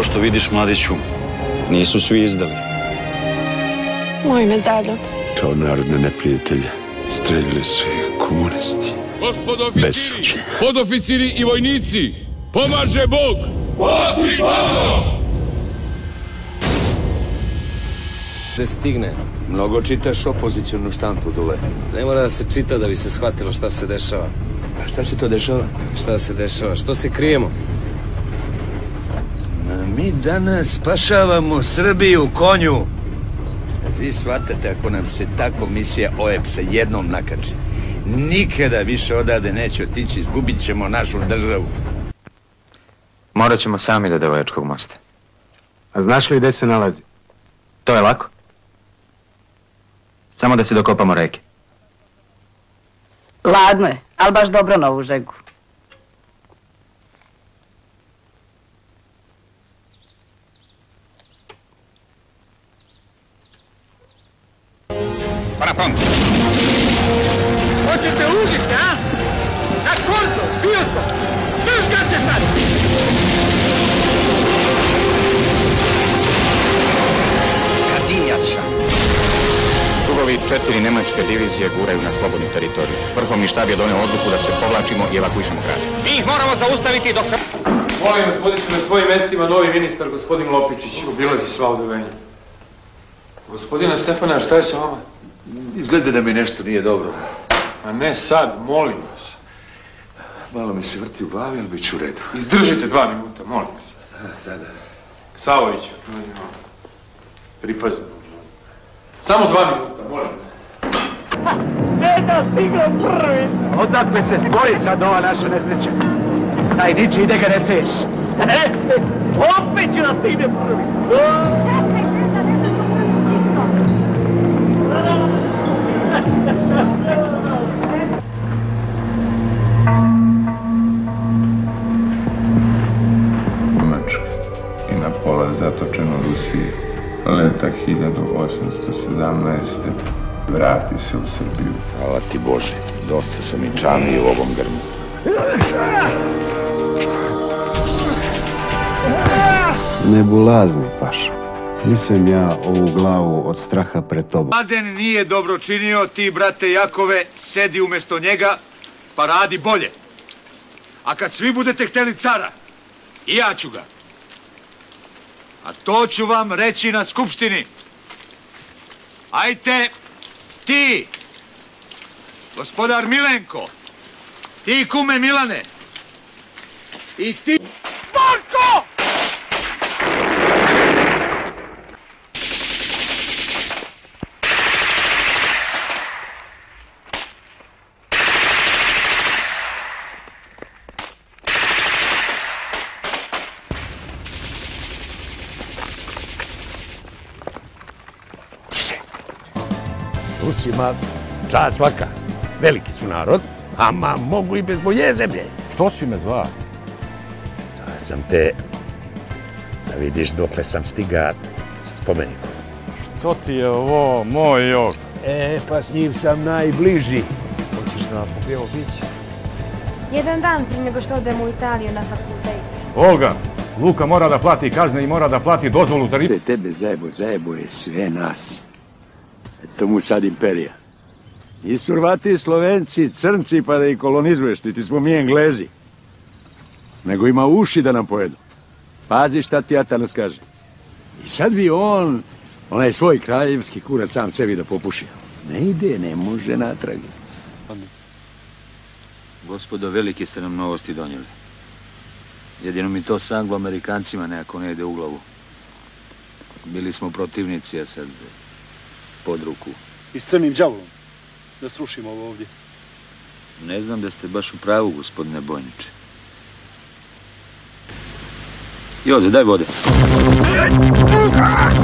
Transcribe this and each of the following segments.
Kao što vidiš, mladiću, nisu svi izdali. Moj medaljon. Kao narodne neprijatelje streljili su i komunisti. Gospod oficiri, podoficiri i vojnici, pomaže Bog! Da stigne. Mnogo čitaš opozicijonu štampu, Dule. Ne mora da se čita da bi se shvatilo šta se dešava. A šta se to dešava? Šta se dešava? Što se krijemo? Mi danas spašavamo Srbiju konju. Vi shvatate ako nam se ta komisija OEPS-a jednom nakači. Nikada više odade neće otići, izgubit ćemo našu državu. Morat ćemo sami do Devojačkog mosta. A znaš li gde se nalazi? To je lako. Samo da se dokopamo reke. Ladno je, ali baš dobro na ovu žegu. Hoćete uđiti, a? Na korzo, bioskop! Drž ga će sad! Krugovi četiri nemačke divizije guraju na slobodnu teritoriju. Vrhovni štab je donio odluku da se povlačimo i evakuišemo grad. Mi ih moramo zaustaviti dok se... Molim vas, budite na svojim mestima novi ministar, gospodin Lopičić, obilazi sva oduvenja. Gospodine Stefana, šta je sa vama? Izgleda da mi nešto nije dobro. A ne sad, molim vas. Malo mi se vrti u glavi, ali bit ću u redu. Izdržite dva minuta, molim vas. Da, da. Savović, pripazim. Samo dva minuta, molim vas. Odakle se stvori sad ova naša nesreća? Taj niči ide ga ne seš. Opet će nas stigne prvi. Njemačke i na pola zatočeno Rusiji leta 1817. vrati se u Srbiju. Hvala ti Bože, dosta sam i čami u ovom grmu. Nebulazni, paša. Nisam ja ovu glavu od straha pred tobom. Mladen nije dobro činio, ti, brate Jakove, sedi umjesto njega, pa radi bolje. A kad svi budete hteli cara, i ja ću ga. A to ću vam reći na skupštini. Ajte, ti, gospodar Milenko, ti kume Milane, i ti... Rusima čast svaka. Veliki su narod, ama mogu i bez moje zemlje. Što si me zvao? Zvao sam te da vidiš dokle sam stiga sa spomenikom. Što ti je ovo, moj jok? E, pa s njim sam najbliži. Hoćeš da popijemo piće? Jedan dan prije nego što odemo u Italiju na fakultet. Olga, Luka mora da plati kazne i mora da plati dozvolu za ribu. Tebe zajebo, zajebo je sve nas. Eto mu sad imperija. Nisu Hrvati, Slovenci, Crnci pa da ih kolonizuješ, niti smo mi Englezi. Nego ima uši da nam pojedu. Pazi šta ti Atanas kaže. I sad bi on, onaj svoj kraljevski kurac sam sebi da popuši. Ne ide, ne može natrag. Gospodo, velike ste nam novosti donijeli. Jedino mi to s anglo-amerikancima nekako ne ide u glavu. Bili smo protivnici, a sad pod ruku. I s crnim đavolom. Da srušimo ovo ovdje. Ne znam da ste baš u pravu, gospodine Bojniče. Joze, daj vode.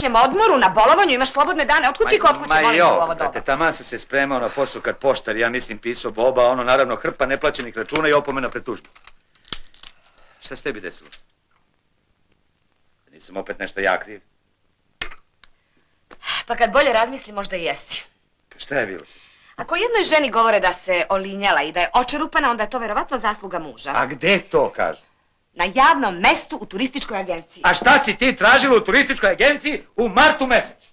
Ćemo odmoru na bolovanju, imaš slobodne dane, otkud ti kod kuće, molim te u ovo doba? taman sam se spremao na posao kad poštar, ja mislim, pisao Boba, ono naravno hrpa neplaćenih računa i opomena pred tužbu. Šta se tebi desilo? Nisam opet nešto ja kriv. Pa kad bolje razmisli, možda i jesi. Pa šta je bilo sad? Ako jednoj ženi govore da se olinjala i da je očerupana, onda je to verovatno zasluga muža. A gde to kažu? Na javnom mestu u turističkoj agenciji. A šta si ti tražila u turističkoj agenciji u martu mesecu?